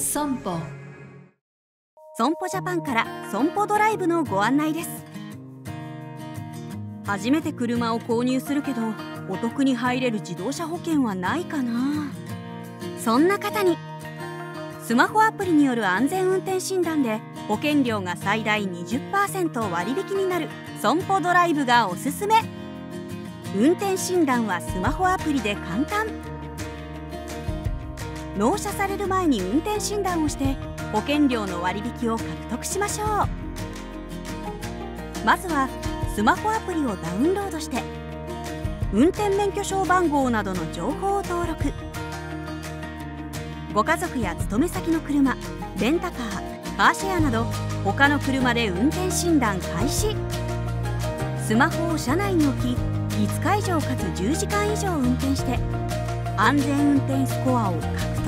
損保。損保ジャパンから損保ドライブのご案内です。初めて車を購入するけどお得に入れる自動車保険はないかな。そんな方にスマホアプリによる安全運転診断で保険料が最大20%割引になる損保ドライブがおすすめ。運転診断はスマホアプリで簡単。納車される前に運転診断をして保険料の割引を獲得しましょう。まずはスマホアプリをダウンロードして運転免許証番号などの情報を登録。ご家族や勤め先の車レンタカーカーシェアなど他の車で運転診断開始。スマホを車内に置き5日以上かつ10時間以上運転して安全運転スコアを獲得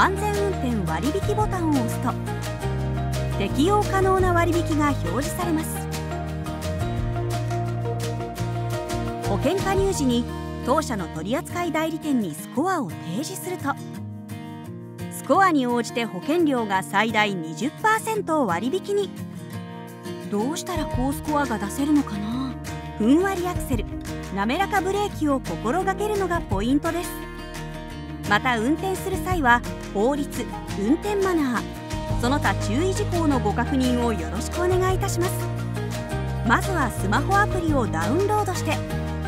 安全運転割引ボタンを押すと適用可能な割引が表示されます。保険加入時に当社の取扱代理店にスコアを提示するとスコアに応じて保険料が最大20%割引に。どうしたら高スコアが出せるのかな？ふんわりアクセル滑らかブレーキを心がけるのがポイントです。また運転する際は法律運転マナーその他注意事項のご確認をよろしくお願いいたします。まずはスマホアプリをダウンロードして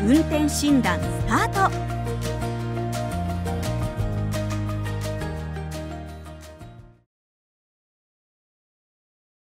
運転診断スタート。